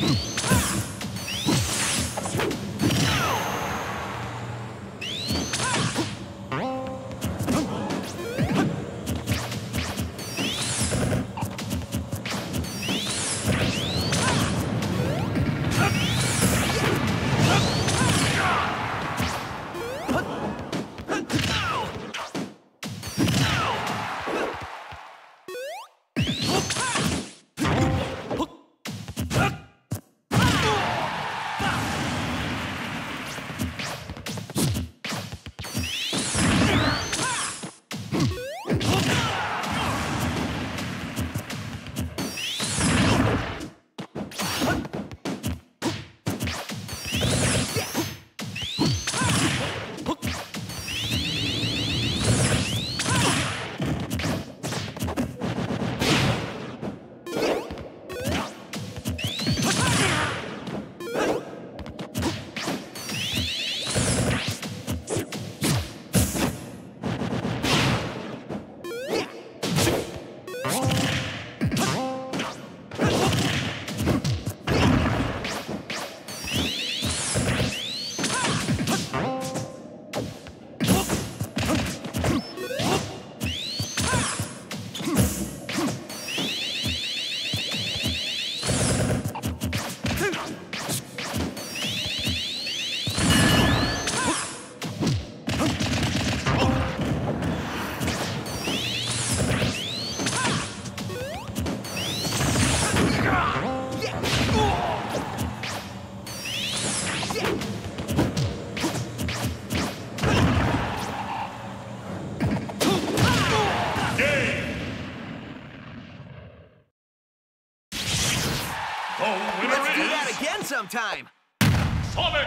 Game! sometime! Sonic!